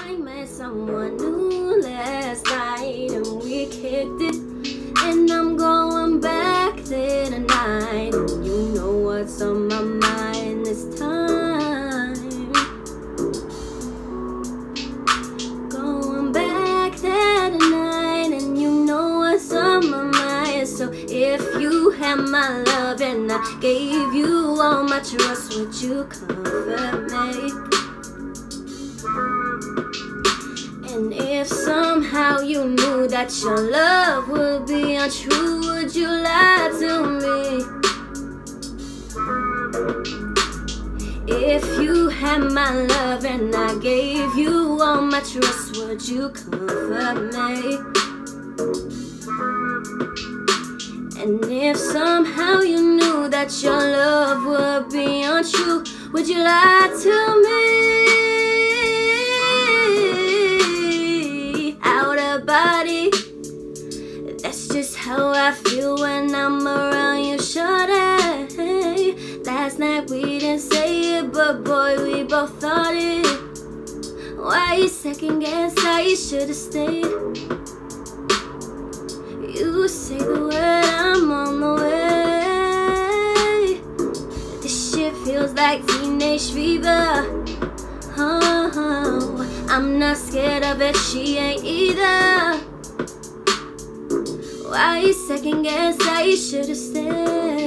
I met someone new last night and we kicked it. And I'm going back there tonight. And you know what's on my mind this time. Going back there tonight. And you know what's on my mind. So if you had my love and I gave you all my trust, would you comfort me? And if somehow you knew that your love would be untrue, would you lie to me? If you had my love and I gave you all my trust, would you comfort me? And if somehow you knew that your love would be untrue, would you lie to me? Body. That's just how I feel when I'm around you, shorty. Last night we didn't say it, but boy, we both thought it. Why you second guess how you should've stayed? You say the word, I'm on the way. This shit feels like teenage fever. I'm not scared of it, she ain't either. Why you second guess that you should've stayed?